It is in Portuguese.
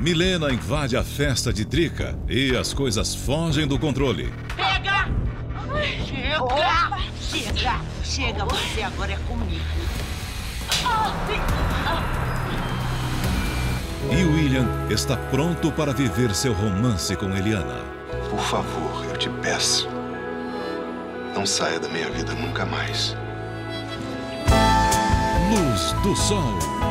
Milena invade a festa de Drica e as coisas fogem do controle. Pega! Chega! Chega! Chega, você agora é comigo. E William está pronto para viver seu romance com Eliana. Por favor, eu te peço. Não saia da minha vida nunca mais. Luz do Sol.